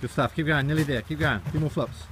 Good stuff. Keep going. Nearly there. Keep going. A few more flips.